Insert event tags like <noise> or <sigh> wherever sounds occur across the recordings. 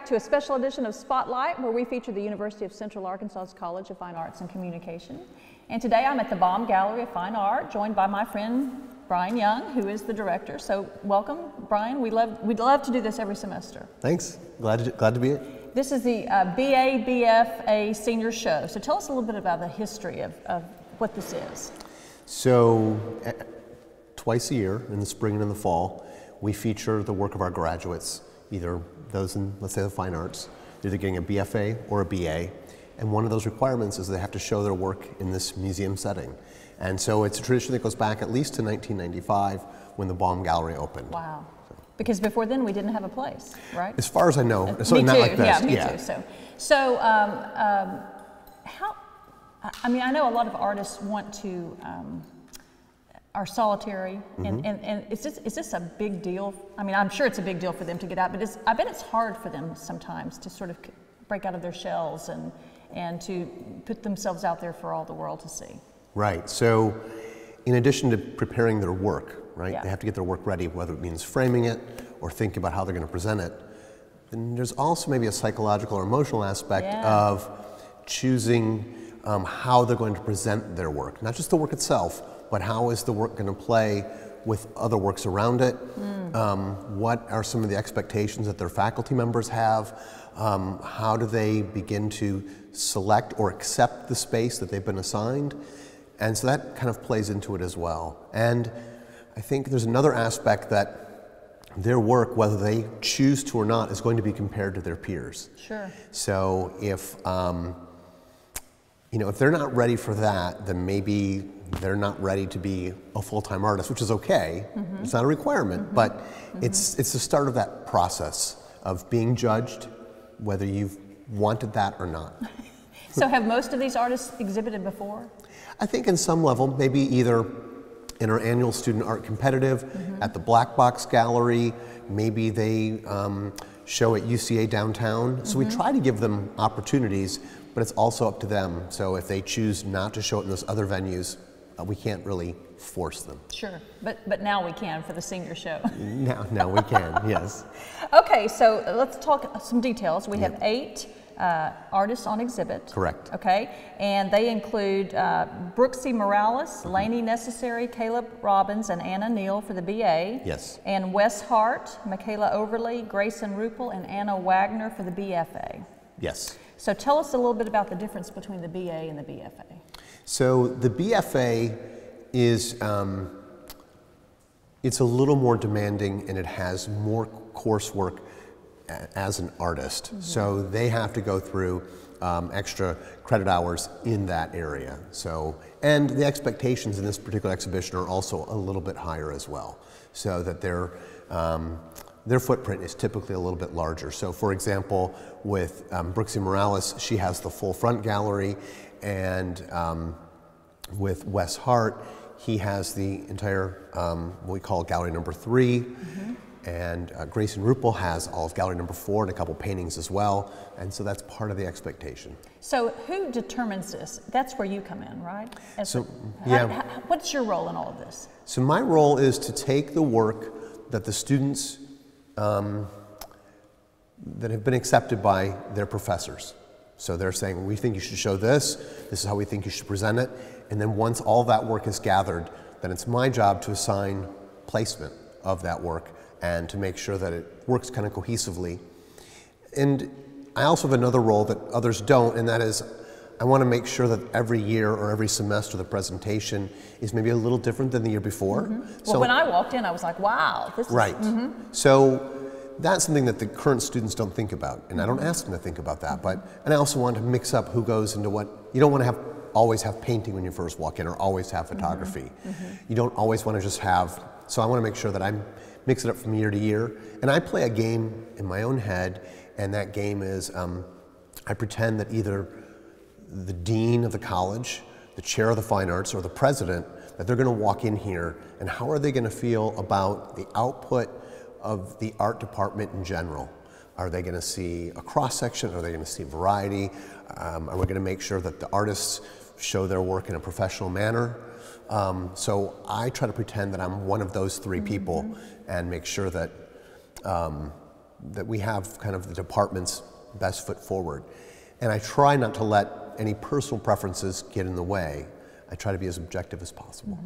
Back to a special edition of Spotlight, where we feature the University of Central Arkansas's College of Fine Arts and Communication. And today I'm at the Baum Gallery of Fine Art, joined by my friend Brian Young, who is the director. So welcome, Brian. We love, we'd love to do this every semester. Thanks. Glad to, glad to be here. This is the uh, BA BFA Senior Show. So tell us a little bit about the history of, of what this is. So, uh, twice a year, in the spring and in the fall, we feature the work of our graduates, either those in, let's say, the fine arts, either getting a BFA or a BA. And one of those requirements is they have to show their work in this museum setting. And so it's a tradition that goes back at least to 1995 when the Baum Gallery opened. Wow. Because before then we didn't have a place, right? As far as I know, Uh, so me not too. like this. Yeah, me too. So, so um, um, how? I- I mean, I know a lot of artists want to um, are solitary, Mm-hmm. and, and, and is this is this a big deal? I mean, I'm sure it's a big deal for them to get out, but it's, I bet it's hard for them sometimes to sort of break out of their shells and and to put themselves out there for all the world to see. Right. So, in addition to preparing their work, right, Yeah. they have to get their work ready, whether it means framing it or thinking about how they're going to present it. Then there's also maybe a psychological or emotional aspect Yeah. of choosing um, how they're going to present their work, not just the work itself, but how is the work going to play with other works around it? Um, what are some of the expectations that their faculty members have? Um, how do they begin to select or accept the space that they've been assigned? And so that kind of plays into it as well. And I think there's another aspect that their work, whether they choose to or not, is going to be compared to their peers. Sure. So if um, you know if they're not ready for that, then maybe they're not ready to be a full-time artist, which is okay. Mm-hmm. It's not a requirement, mm-hmm. but mm-hmm. it's it's the start of that process of being judged, whether you've wanted that or not. <laughs> So, have most of these artists exhibited before? I think in some level, maybe either in our annual student art competitive, at the Black Box Gallery, maybe they um, show at UCA downtown. So we try to give them opportunities, but it's also up to them. So if they choose not to show it in those other venues, uh, we can't really force them. Sure, but but now we can for the senior show. <laughs> Now, now we can, <laughs> yes. Okay, so let's talk some details. We have eight uh, artists on exhibit. Correct. Okay, and they include uh, Brooksy Morales, Lainey Necessary, Caleb Robbins, and Anna Neal for the BA. Yes. And Wes Hart, Michaela Overly, Grayson Rupel, and Anna Wagner for the BFA. Yes. So tell us a little bit about the difference between the BA and the BFA. So the BFA is um, it's a little more demanding and it has more coursework as an artist. So they have to go through um, extra credit hours in that area. So and the expectations in this particular exhibition are also a little bit higher as well, so that their um, their footprint is typically a little bit larger. So, for example, with um, Brooksy Morales, she has the full front gallery, and um, with Wes Hart, he has the entire um, what we call gallery number 3 and uh, Grayson Rupel has all of gallery number four and a couple paintings as well, and so that's part of the expectation. So who determines this? That's where you come in, right? As So, how- yeah. how- what's your role in all of this? So my role is to take the work that the students um, that have been accepted by their professors. So they're saying, we think you should show this, this is how we think you should present it. And then once all that work is gathered, then it's my job to assign placement of that work and to make sure that it works kind of cohesively. And I also have another role that others don't, and that is I want to make sure that every year or every semester the presentation is maybe a little different than the year before. Mm-hmm. Well, when I walked in, I was like, wow, this Right. is. So that's something that the current students don't think about, and I don't mm-hmm. ask them to think about that. But and I also want to mix up who goes into what. You don't want to have always have painting when you first walk in, or always have mm-hmm. photography. Mm-hmm. You don't always want to just have. So I want to make sure that I mix it up from year to year, and I play a game in my own head, and that game is um, I pretend that either the dean of the college, the chair of the fine arts, or the president, that they're going to walk in here and how are they going to feel about the output of the art department in general? Are they going to see a cross section? Are they going to see variety? Um, are we going to make sure that the artists show their work in a professional manner? Um, so I try to pretend that I'm one of those 3 people and make sure that um, that we have kind of the department's best foot forward. And I try not to let any personal preferences get in the way. I try to be as objective as possible.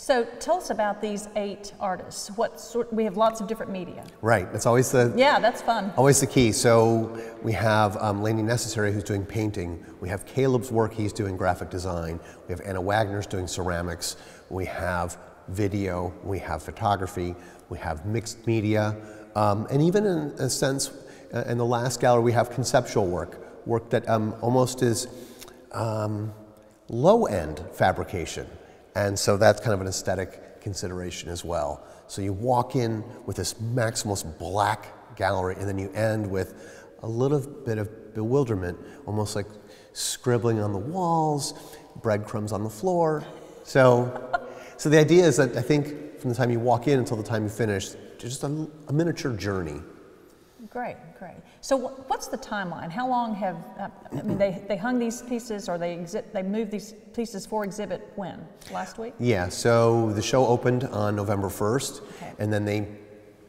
So tell us about these eight artists. What sort, we have lots of different media. Right. That's always the Yeah, that's fun. always the key. So we have um, Laney Necessary who's doing painting. We have Caleb's work. He's doing graphic design. We have Anna Wagner's doing ceramics. We have video. We have photography. We have mixed media, um, and even in a sense, uh, in the last gallery we have conceptual work, work that um, almost is um, low end fabrication. And so that's kind of an aesthetic consideration as well. So you walk in with this maximalist black gallery, and then you end with a little bit of bewilderment, almost like scribbling on the walls, breadcrumbs on the floor. So, so the idea is that I think from the time you walk in until the time you finish, just a, a miniature journey. Great, great. So what's the timeline? How long have, uh, I mean, they, they hung these pieces or they, exi- they moved these pieces for exhibit when? Last week? Yeah, so the show opened on November 1st, Okay. and then they,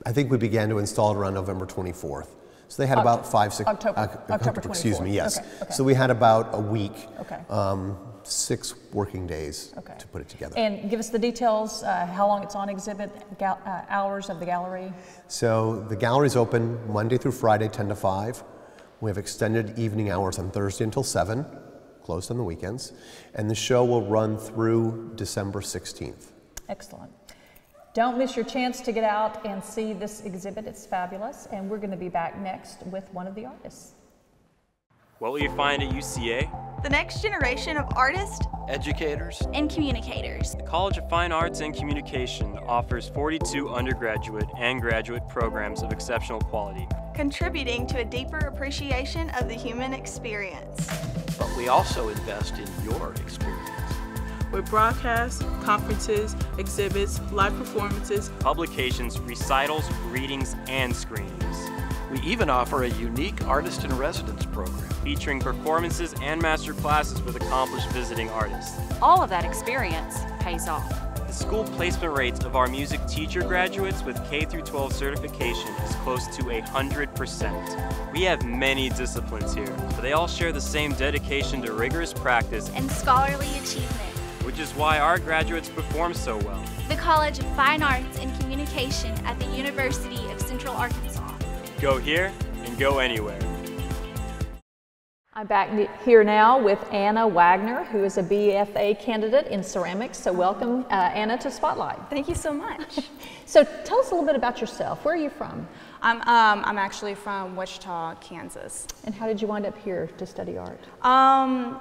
I think we began to install it around November 24th. So they had about five, six, October- uh, October excuse me, yes. Okay, okay. So we had about a week, Okay. um, six working days Okay. to put it together. And give us the details, uh, how long it's on exhibit, gal- uh, hours of the gallery. So the gallery's open Monday through Friday, 10 to 5. We have extended evening hours on Thursday until 7, closed on the weekends. And the show will run through December 16th. Excellent. Don't miss your chance to get out and see this exhibit. It's fabulous. And we're going to be back next with one of the artists. What will you find at UCA? The next generation of artists educators, and communicators. The College of Fine Arts and Communication offers 42 undergraduate and graduate programs of exceptional quality. contributing to a deeper appreciation of the human experience. but we also invest in your experience. with broadcasts, conferences, exhibits, live performances, Publications, recitals, readings, and screenings. We even offer a unique artist in residence program. Featuring performances and master classes with accomplished visiting artists. all of that experience pays off. The school placement rates of our music teacher graduates with K 12 certification is close to 100%. We have many disciplines here, but they all share the same dedication to rigorous practice, And scholarly achievement. which is why our graduates perform so well. The College of Fine Arts and Communication at the University of Central Arkansas. Go here and go anywhere. I'm back here now with Anna Wagner, who is a BFA candidate in ceramics. So, welcome, uh, Anna, to Spotlight. Thank you so much. <laughs> So, tell us a little bit about yourself. Where are you from? I'm, um, I'm actually from Wichita, Kansas. And how did you wind up here to study art? Um,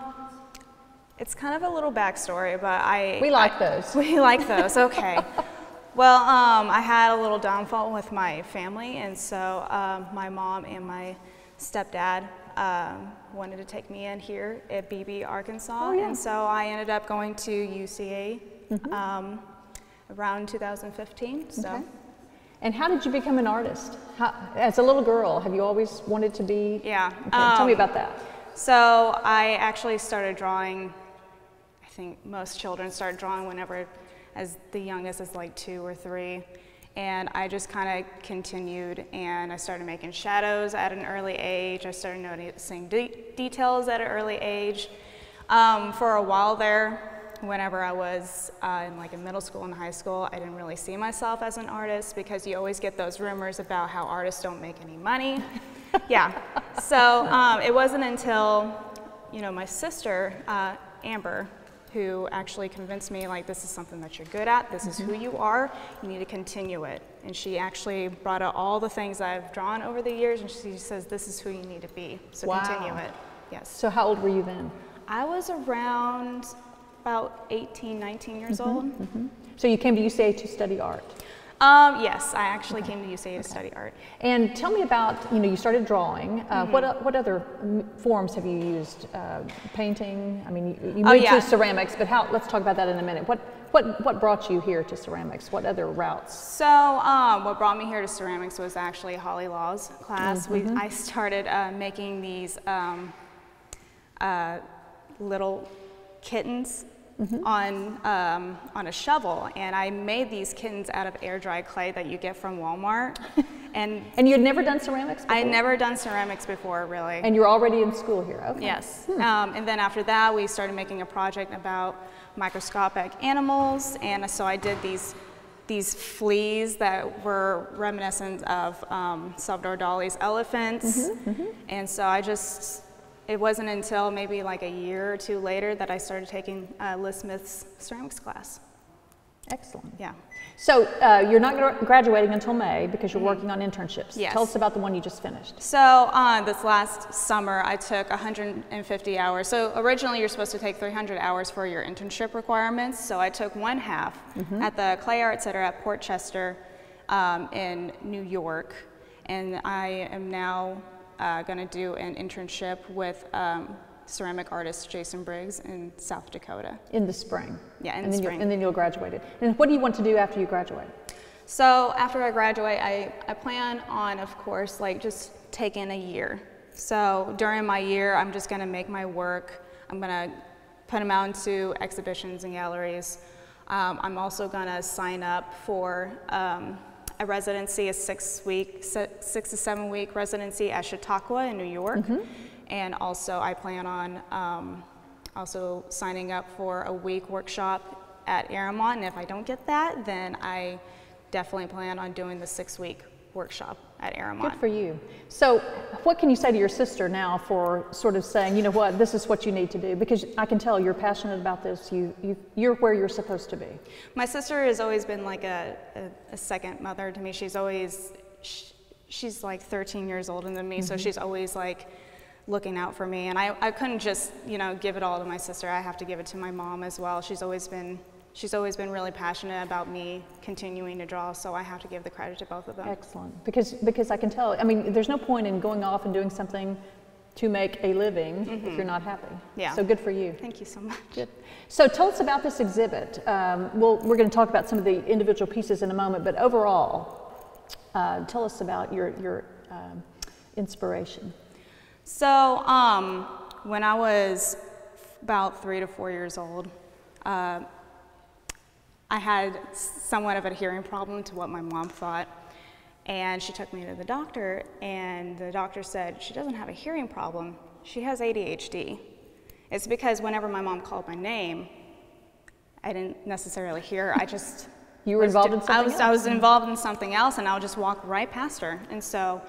it's kind of a little backstory, but I. We like I- those. <laughs> We like those, okay. <laughs> well, um, I had a little downfall with my family, and so um, my mom and my stepdad um, wanted to take me in here at Beebe, Arkansas, Oh, yeah. and so I ended up going to UCA Mm-hmm. um, around 2015. So. Okay. And how did you become an artist? How, as a little girl, have you always wanted to be? Yeah, Okay, tell me um, about that. So I actually started drawing. I think most children start drawing whenever, as the youngest is like two or three, and I just kind of continued. And I started making shadows at an early age. I started noticing de- details at an early age. Um, for a while there, whenever I was uh, in like in middle school and high school, I didn't really see myself as an artist because you always get those rumors about how artists don't make any money. <laughs> yeah. So um, it wasn't until, you know, my sister, uh, Amber, who actually convinced me like this is something that you're good at, this is who mm-hmm. you are, you need to continue it. And she actually brought out all the things I've drawn over the years and she says this is who you need to be. So Wow. continue it. Yes. So, how old were you then? I was around about 18, 19 years mm-hmm, old. Mm-hmm. So, you came to UCA to study art. Um, yes, I actually came to UCA to study art. And tell me about, you know, you started drawing. Uh, Mm-hmm. What, what other forms have you used? Uh, painting? I mean, you, you Oh, yeah. to ceramics, but how, let's talk about that in a minute. What, what, what brought you here to ceramics? What other routes? So, um, what brought me here to ceramics was actually Holly Law's class. We, I started uh, making these um, uh, little kittens on um, on a shovel, and I made these kittens out of air dry clay that you get from Walmart. <laughs> and And you had never done ceramics before? I had never done ceramics before, really. And you're already in school here, okay. Yes. Um, and then after that, we started making a project about microscopic animals, and so I did these these fleas that were reminiscent of um, Salvador Dali's elephants, and so I just. It wasn't until maybe like a year or two later that I started taking uh, Liz Smith's ceramics class. Excellent. Yeah. So uh, you're not gra- graduating until May because you're working on internships. Yes. Tell us about the one you just finished. So uh, this last summer, I took 150 hours. So originally, you're supposed to take 300 hours for your internship requirements. So I took one half at the Clay Art Center at Port Chester um, in New York, and I am now uh, going to do an internship with um, ceramic artist Jason Briggs in South Dakota. In the spring. Yeah, in and the then spring. You'll, and then you'll graduate it. And what do you want to do after you graduate? So after I graduate, I, I plan on, of course, like just taking a year. So during my year, I'm just gonna make my work. I'm gonna put them out into exhibitions and galleries. Um, I'm also gonna sign up for um, a residency, a six week, six to seven week residency at Chautauqua in New York. And also I plan on um, also signing up for a week workshop at Arrowmont. And if I don't get that, then I definitely plan on doing the six week workshop at Arrowmont. Good for you. So, what can you say to your sister now for sort of saying, you know what, this is what you need to do? Because I can tell you're passionate about this. You, you you're where you're supposed to be. My sister has always been like a, a, a second mother to me. She's always, sh she's like 13 years older than me, so mm-hmm. she's always like looking out for me. And I, I couldn't just, you know, give it all to my sister. I have to give it to my mom as well. She's always been, she's always been really passionate about me continuing to draw, so I have to give the credit to both of them. Excellent. Because because I can tell. I mean, there's no point in going off and doing something to make a living if you're not happy. Yeah. So good for you. Thank you so much. Good. So tell us about this exhibit. Um, well, we're going to talk about some of the individual pieces in a moment, but overall, uh, tell us about your your um, inspiration. So, um, when I was about three to four years old, uh, I had somewhat of a hearing problem to what my mom thought. And she took me to the doctor, and the doctor said, She doesn't have a hearing problem, she has ADHD. It's because whenever my mom called my name, I didn't necessarily hear. I just. <laughs> You were involved in something I was, else. I was involved in something else, and I would just walk right past her. And so,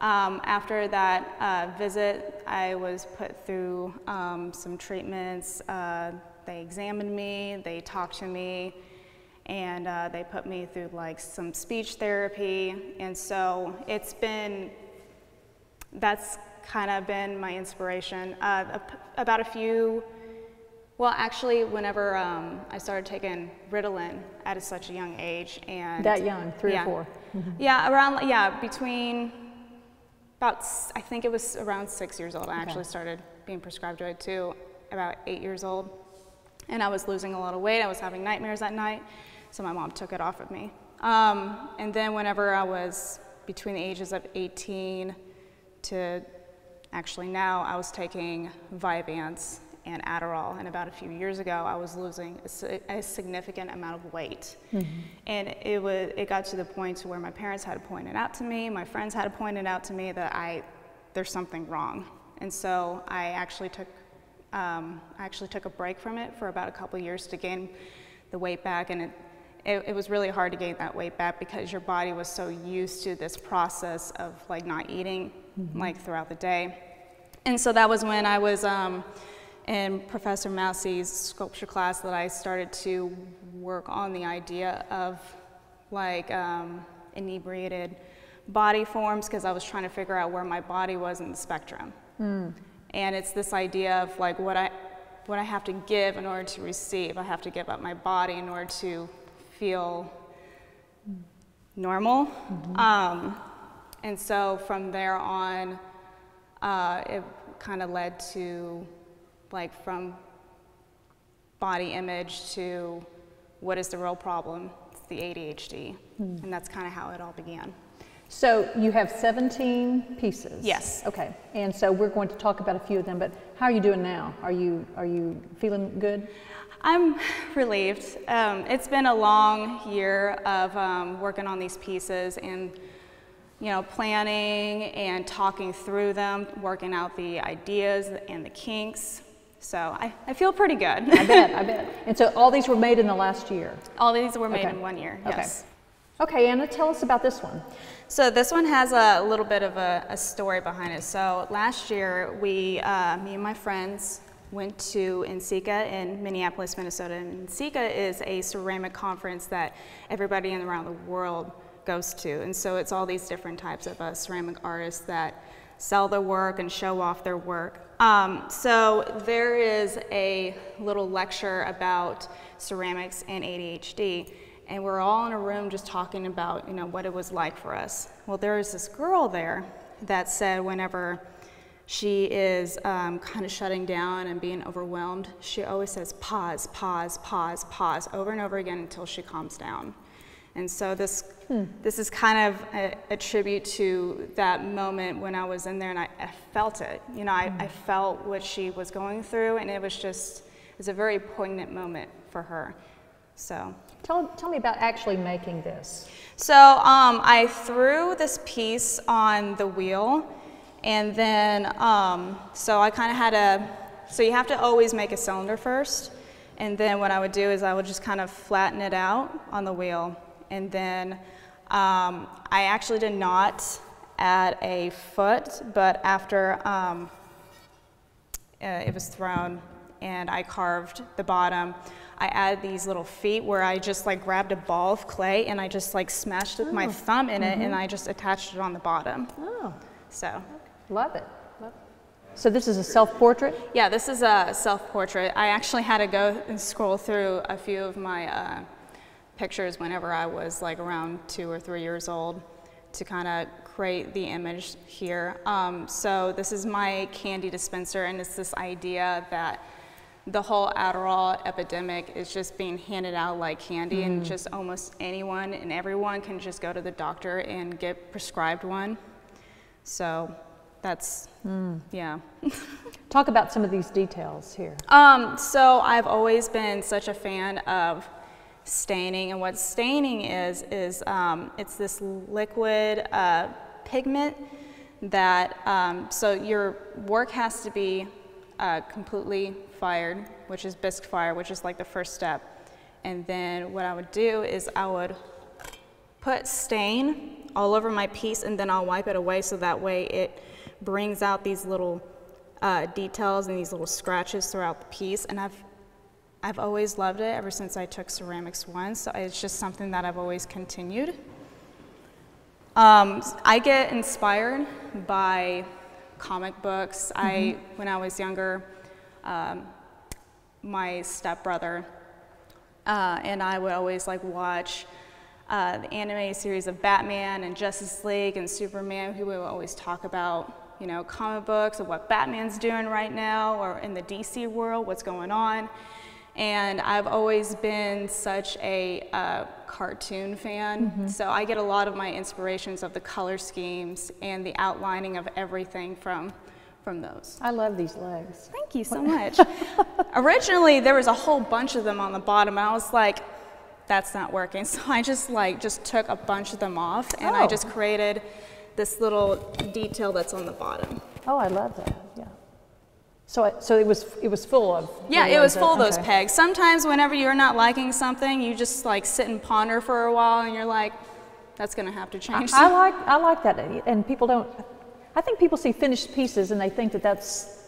um, after that uh, visit, I was put through um, some treatments. Uh, they examined me, they talked to me, and uh, they put me through like some speech therapy. And so, it's been that's kind of been my inspiration. Uh, about a few, well, actually, whenever um, I started taking Ritalin at a, such a young age, and That young, three yeah. or 4 yeah, around yeah, between about I think it was around six years old. I actually started being prescribed it too, about eight years old, and I was losing a lot of weight. I was having nightmares at night, so my mom took it off of me. Um, and then whenever I was between the ages of 18 to actually now, I was taking Vyvanse and Adderall, and about a few years ago, I was losing a, a significant amount of weight, and it was it got to the point to where my parents had to point it out to me, my friends had to point it out to me that I there's something wrong, and so I actually took um, I actually took a break from it for about a couple years to gain the weight back, and it, it it was really hard to gain that weight back because your body was so used to this process of like not eating like throughout the day. And so that was when I was um, in Professor Massey's sculpture class that I started to work on the idea of like um, inebriated body forms because I was trying to figure out where my body was in the spectrum. And it's this idea of like what I, what I have to give in order to receive. I have to give up my body in order to feel normal. Um, and so from there on, uh, it kind of led to like from body image to what is the real problem? It's the ADHD. And that's kind of how it all began. So you have 17 pieces. Yes. Okay. And so we're going to talk about a few of them. But how are you doing now? Are you are you feeling good? I'm relieved. Um, it's been a long year of um, working on these pieces, and you know, planning and talking through them, working out the ideas and the kinks. So I, I feel pretty good. I bet, I <laughs> bet. And so all these were made in the last year? All these were made Okay. in one year, Okay. yes. Okay, Anna, tell us about this one. So this one has a little bit of a, a story behind it. So last year, we, uh, me and my friends, went to NCECA in Minneapolis, Minnesota. And is a ceramic conference that everybody around the world goes to. And so it's all these different types of uh, ceramic artists that sell their work and show off their work. Um, so there is a little lecture about ceramics and ADHD and we're all in a room just talking about you know what it was like for us well there was this girl there that said whenever she is um, kind of shutting down and being overwhelmed she always says pause pause pause pause over and over again until she calms down and so this this is kind of a, a tribute to that moment when I was in there and I, I felt it. You know, I, I felt what she was going through, and it was just it was a very poignant moment for her. So. Tell, tell me about actually making this. So um, I threw this piece on the wheel, and then um, so I kind of had a. So you have to always make a cylinder first, and then what I would do is I would just kind of flatten it out on the wheel, and then um, I actually did not add a foot, but after um, uh, it was thrown and I carved the bottom. I added these little feet where I just like grabbed a ball of clay and I just like smashed with my thumb in it and I just attached it on the bottom. Oh, So love it. Love it. So this is a self-portrait? yeah, this is a self-portrait. I actually had to go and scroll through a few of my uh, pictures whenever I was like around two or three years old to kind of create the image here. Um, so this is my candy dispenser and it's this idea that the whole Adderall epidemic is just being handed out like candy and just almost anyone and everyone can just go to the doctor and get prescribed one. So that's, yeah. <laughs> Talk about some of these details here. Um, so I've always been such a fan of staining, and what staining is is um, it's this liquid uh, pigment that um, so your work has to be uh, completely fired, which is bisque fire, which is like the first step. And then what I would do is I would put stain all over my piece and then I'll wipe it away so that way it brings out these little uh, details and these little scratches throughout the piece. And I've, I've always loved it ever since I took ceramics one, so it's just something that I've always continued. Um, I get inspired by comic books. I, when I was younger, um, my stepbrother uh, and I would always like watch uh, the anime series of Batman and Justice League and Superman. He would always talk about, you know, comic books and what Batman's doing right now, or in the DC world, what's going on. And I've always been such a uh, cartoon fan, so I get a lot of my inspirations of the color schemes and the outlining of everything from from those. I love these legs. Thank you so <laughs> much. Originally, there was a whole bunch of them on the bottom, and I was like, that's not working. <laughs> So I just like just took a bunch of them off, and I Oh. just created this little detail that's on the bottom. Oh, I love that. Yeah. So, it, so it was it was full of. Yeah, it was full of those Okay. pegs. Sometimes, whenever you're not liking something, you just like sit and ponder for a while, and you're like, that's gonna have to change. I <laughs> like I like that, and people don't. I think people see finished pieces and they think that that's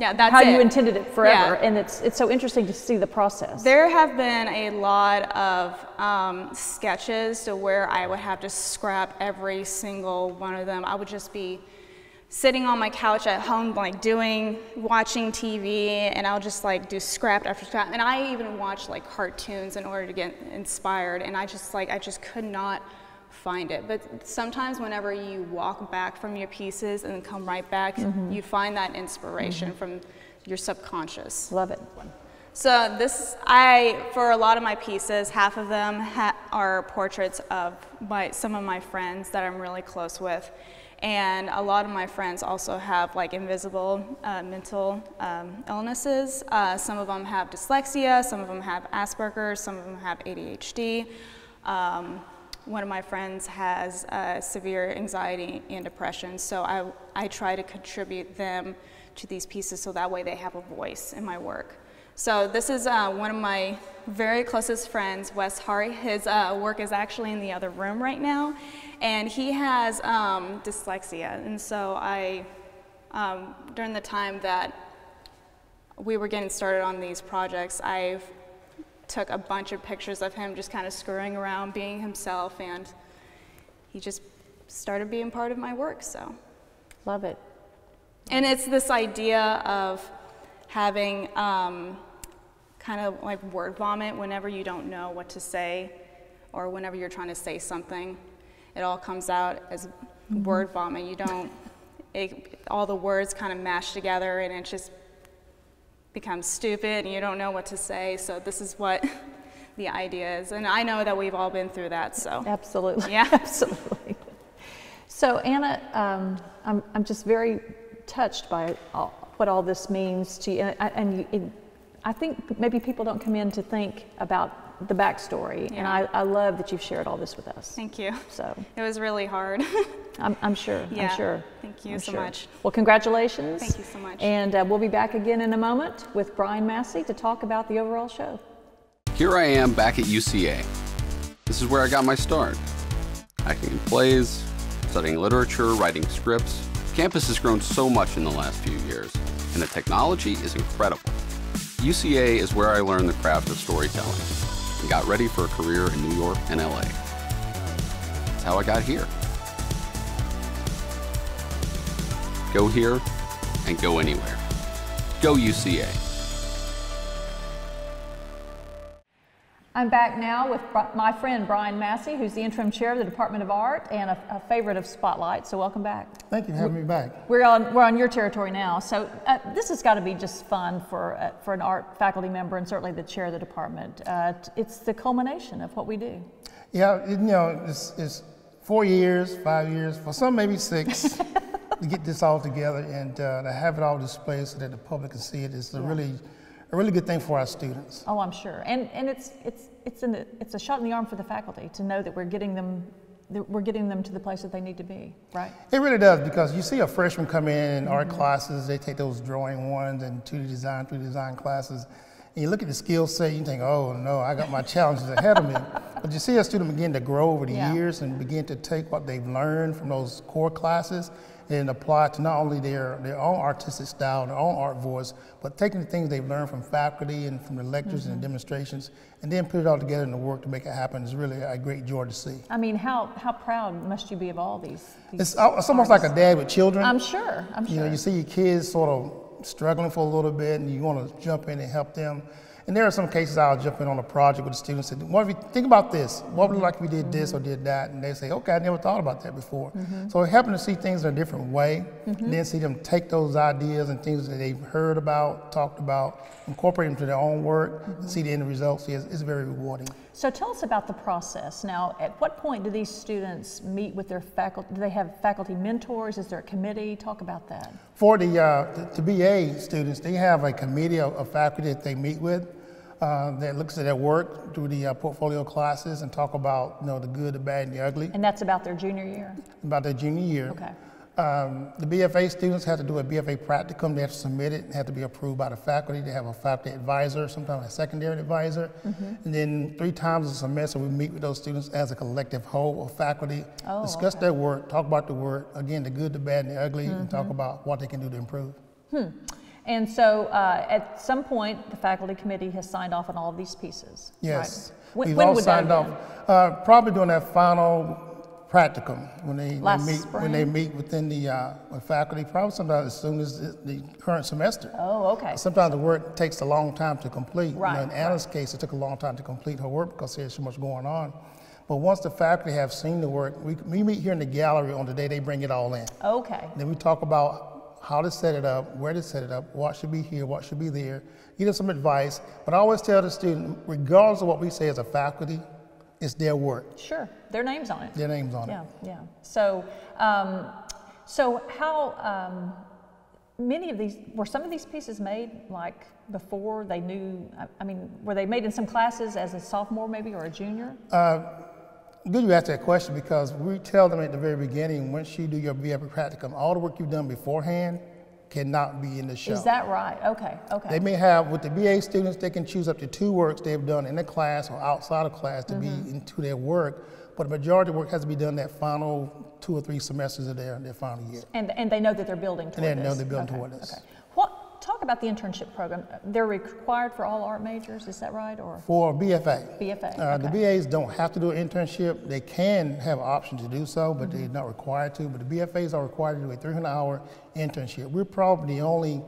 Yeah, that's how you intended it forever, Yeah. and it's it's so interesting to see the process. There have been a lot of um, sketches to where I would have to scrap every single one of them. I would just be sitting on my couch at home, like doing, watching TV, and I'll just like do scrap after scrap. And I even watch like cartoons in order to get inspired, and I just like, I just could not find it. But sometimes whenever you walk back from your pieces and come right back, you find that inspiration from your subconscious. Love it. So this, I, for a lot of my pieces, half of them ha- are portraits of my, some of my friends that I'm really close with. And a lot of my friends also have like invisible uh, mental um, illnesses. Uh, some of them have dyslexia, some of them have Asperger's, some of them have ADHD. Um, one of my friends has uh, severe anxiety and depression, so I, I try to contribute them to these pieces so that way they have a voice in my work. So this is uh, one of my very closest friends, Wes Hart. His uh, work is actually in the other room right now, and he has um, dyslexia. And so I, um, during the time that we were getting started on these projects, I took a bunch of pictures of him just kind of screwing around, being himself, and he just started being part of my work. So Love it. and it's this idea of having um, kind of like word vomit whenever you don't know what to say or whenever you're trying to say something. It all comes out as word vomit. You don't, it, all the words kind of mash together and it just becomes stupid and you don't know what to say. So, this is what <laughs> the idea is. And I know that we've all been through that. So, Absolutely. Yeah. <laughs> Absolutely. So, Anna, um, I'm, I'm just very touched by all, what all this means to you. And, I- and you, it, I think maybe people don't come in to think about the backstory. yeah. And I, I love that you've shared all this with us. thank you. So, It was really hard. <laughs> I'm, I'm sure. Yeah. I'm sure. Thank you I'm so sure. much. Well, congratulations. Thank you so much. And uh, we'll be back again in a moment with Brian Massey to talk about the overall show. Here I am back at UCA. This is where I got my start. Acting in plays, studying literature, writing scripts. Campus has grown so much in the last few years, and the technology is incredible. UCA is where I learned the craft of storytelling and got ready for a career in New York and LA. That's how I got here. Go here and go anywhere. Go UCA. I'm back now with my friend Brian Massey, who's the interim chair of the Department of Art and a, a favorite of Spotlight. So welcome back. Thank you for having me back. We're on we're on your territory now. So uh, this has got to be just fun for uh, for an art faculty member and certainly the chair of the department. Uh, it's the culmination of what we do. Yeah, you know, it's, it's four years, five years, for some maybe six, <laughs> to get this all together and uh, to have it all displayed so that the public can see it is a really, a really good thing for our students. Oh, I'm sure. And and it's it's it's in the, it's a shot in the arm for the faculty to know that we're getting them that we're getting them to the place that they need to be. Right. It really does because you see a freshman come in in art classes, they take those drawing ones and 2D design, 3D design classes, and you look at the skill set, you think, oh no, I got my challenges ahead of me. <laughs> But you see a student begin to grow over the Yeah. years and begin to take what they've learned from those core classes and apply it to not only their, their own artistic style, their own art voice, but taking the things they've learned from faculty and from the lectures and the demonstrations, and then put it all together in the work to make it happen is really a great joy to see. I mean, how how proud must you be of all these? these It's, it's almost like a dad with children. I'm sure. I'm sure. You know, you see your kids sort of struggling for a little bit, and you want to jump in and help them. And there are some cases I'll jump in on a project with the students and say, what if you think about this? What would it look like if we did this or did that? And they say, okay, I never thought about that before. Mm-hmm. So it happened to see things in a different way, and then see them take those ideas and things that they've heard about, talked about, incorporate them to their own work, and mm-hmm. see the end results. It's, it's very rewarding. So tell us about the process. Now, at what point do these students meet with their faculty? Do they have faculty mentors? Is there a committee? Talk about that. For the, uh, the, the BA students, they have a committee of, of faculty that they meet with uh, that looks at their work through the uh, portfolio classes and talk about you know the good, the bad, and the ugly And that's about their junior year? about their junior year. Okay. Um, the BFA students have to do a BFA practicum. They have to submit it. It have to be approved by the faculty. They have a faculty advisor, sometimes a secondary advisor. Mm-hmm. And then three times a semester, we meet with those students as a collective whole of faculty, Oh, discuss okay. their work, talk about the work, again, the good, the bad, and the ugly, and Mm-hmm. talk about what they can do to improve. And so uh, at some point, the faculty committee has signed off on all of these pieces. Yes. Right? When, We've when all signed off. Uh, probably during that final practicum when they, they Last meet when they meet within the uh, with faculty. Probably sometimes as soon as the, the current semester. Oh, okay. Sometimes the work takes a long time to complete. You know, Right, in Anna's case, it took a long time to complete her work because there's so much going on. But once the faculty have seen the work, we, we meet here in the gallery on the day they bring it all in. Okay. Then we talk about how to set it up, where to set it up, what should be here, what should be there, give them some advice. But I always tell the student, regardless of what we say as a faculty, it's their work, Sure. Their name's on it. their name's on Yeah, it. yeah. yeah. So, um, so how um, many of these were some of these pieces made like before they knew? I, I mean, were they made in some classes as a sophomore maybe or a junior? Good you asked that question because we tell them at the very beginning, once you do your BFA practicum, all the work you've done beforehand cannot be in the show. Is that right? Okay, okay. They may have, with the BA students, they can choose up to two works they've done in the class or outside of class to be Mm-hmm. into their work, but the majority of work has to be done that final two or three semesters of their, their final year. And, and they know that they're building toward they this? know they're building Okay, toward this. Okay. Talk about the internship program. They're required for all art majors, is that right, or? For BFA. BFA, Uh, The. BAs don't have to do an internship. They can have an option to do so, but Mm-hmm. they're not required to. But the BFAs are required to do a 300-hour internship. We're probably the only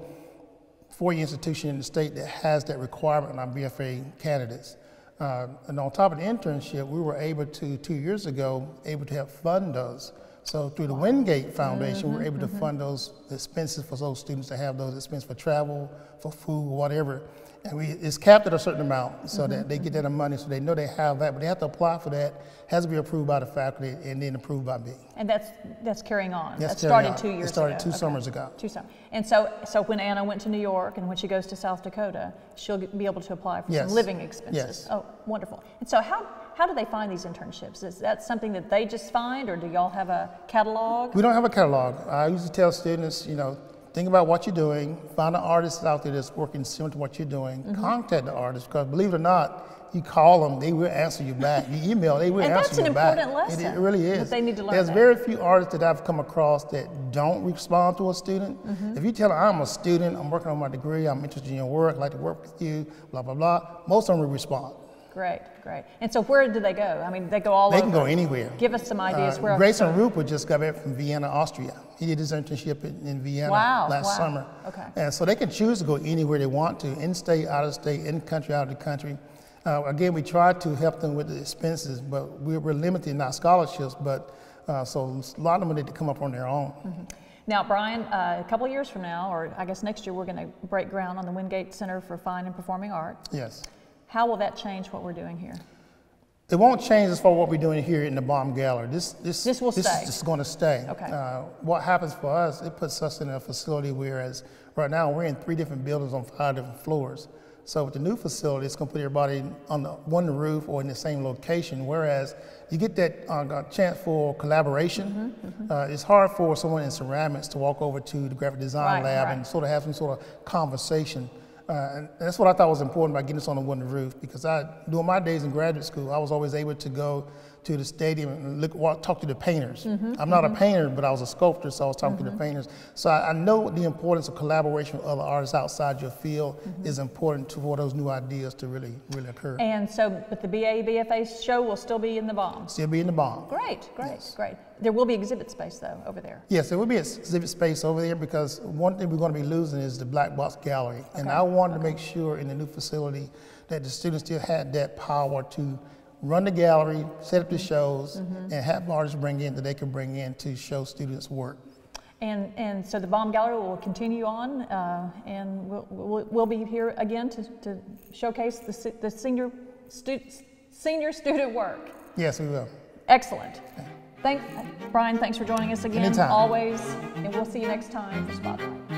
four-year institution in the state that has that requirement on our BFA candidates. Uh, and on top of the internship, we were able to, two years ago, able to help fund those. So through the Windgate Foundation, we were mm-hmm, able to mm-hmm. fund those expenses for those students to have those expenses for travel, for food, whatever. And we, it's capped at a certain amount so that they get mm-hmm, that money so they know they have that, but they have to apply for that, has to be approved by the faculty and then approved by me. And that's, that's carrying on? That's started two on. It started ago? two Okay. summers ago. Two summers. And so, so when Anna went to New York and when she goes to South Dakota, she'll be able to apply for Yes. some living expenses? Yes. Oh, wonderful. And so how, how do they find these internships? Is that something that they just find, or do y'all have a catalog? We don't have a catalog. I usually tell students, you know, think about what you're doing, find an artist out there that's working similar to what you're doing, Mm-hmm. contact the artist, because believe it or not, you call them, they will answer you back. You email, they will And answer that's an important lesson It, really that is. they need to learn There's that. very few artists that I've come across that don't respond to a student. Mm-hmm. If you tell them, I'm a student, I'm working on my degree, I'm interested in your work, I'd like to work with you, blah, blah, blah, most of them will respond. Great, great. And so where do they go? I mean, they go all They over? can go anywhere. Give us some ideas Uh, where. Grayson Rupel just got back from Vienna, Austria. He did his internship in, in Vienna Wow, last wow. summer. Okay. And so they can choose to go anywhere they want to, in state, out of state, in country, out of the country. Uh, again, we try to help them with the expenses, but we're, we're limited in our scholarships. But uh, so a lot of them need to come up on their own. Now, Brian, uh, a couple of years from now, or I guess next year, we're going to break ground on the Windgate Center for Fine and Performing Arts. Yes. How will that change what we're doing here? It won't change as far as what we're doing here in the Baum gallery. This this This will this stay. is just going to stay. Okay. Uh, what happens for us? It puts us in a facility whereas right now we're in three different buildings on five different floors. So with the new facility, it's going to put everybody on the one roof or in the same location. Whereas you get that uh, chance for collaboration. Mm-hmm, Uh, it's hard for someone in ceramics to walk over to the graphic design Right, lab right. and sort of have some sort of conversation. Uh, and that's what I thought was important about getting us on the wooden roof because I, during my days in graduate school, I was always able to go to the stadium and look, walk, talk to the painters. Mm-hmm, I'm not a painter, but I was a sculptor, so I was talking to the painters. So I, I know the importance of collaboration with other artists outside your field Mm-hmm. is important to, for those new ideas to really, really occur. And so, but the BA, BFA show will still be in the Baum. Still be in the Baum. Great, great, Yes. great. There will be exhibit space though over there. Yes, there will be exhibit space over there because one thing we're going to be losing is the black box gallery. And I wanted to make sure in the new facility that the students still had that power to run the gallery, set up the shows, and have artists bring in that they can bring in to show students work. And, and so the Baum gallery will continue on, uh, and we'll, we'll, we'll be here again to, to showcase the, the senior, stu- senior student work. Yes, we will. Excellent. Thank, Brian, thanks for joining us again, Anytime. always, and we'll see you next time for Spotlight.